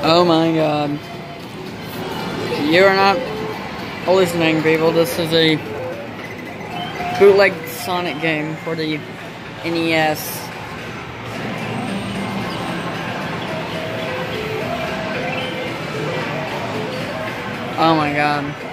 Oh my god. You are not listening, people. This is a bootleg Sonic game for the NES. Oh my god.